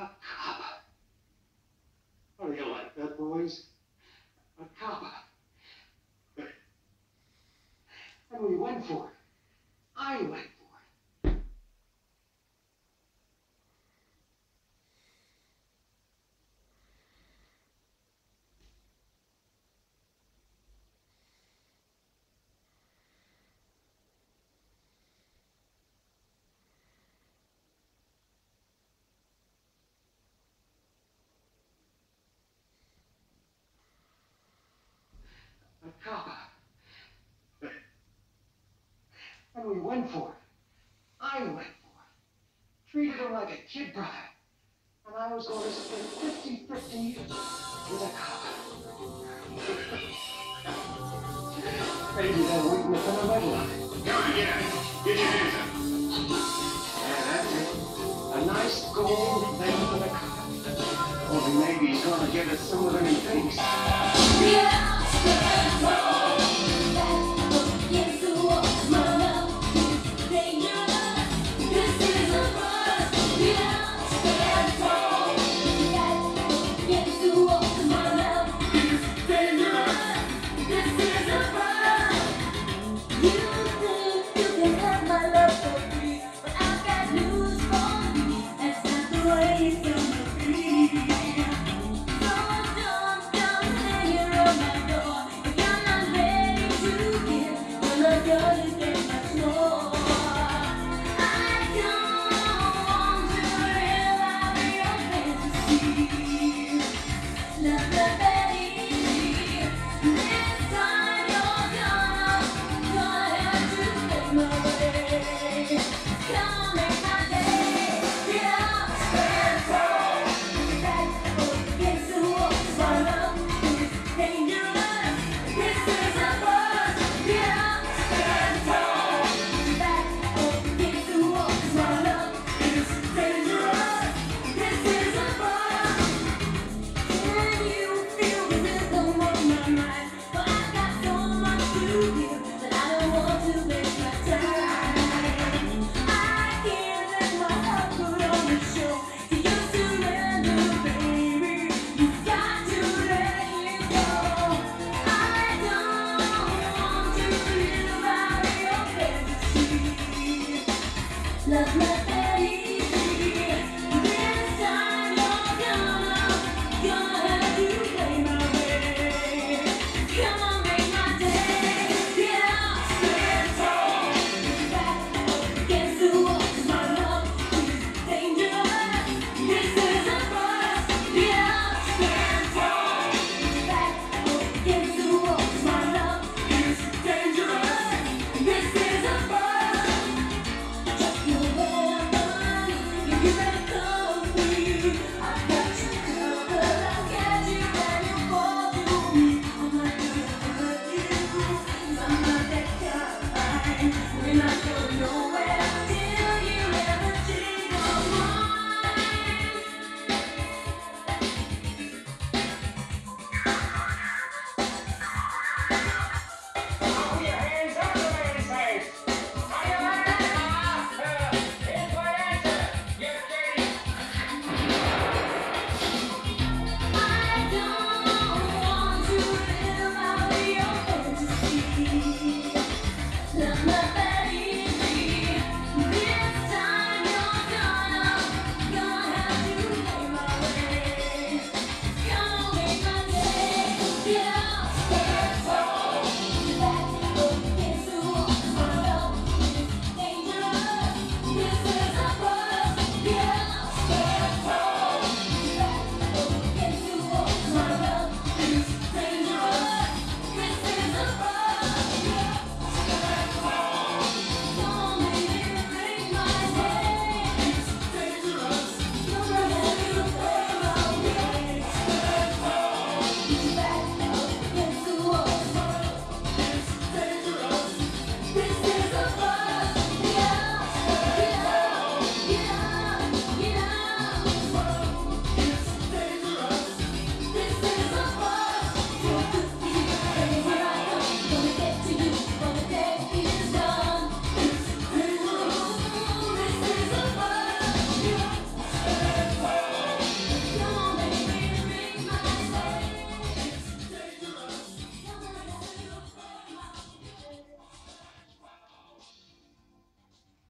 A cop. How do you like that, boys? A cop. And we went for it. I went for it. A cop. And went for it. I went for it. Treated him like a kid brother. And I was going to spend 50 50 with a cop. Maybe they're waiting for the medal. Come again. Get your hands up. Yeah, that's it. A nice gold thing for the cop. Only maybe he's going to give us some of them he thinks. Yeah, you.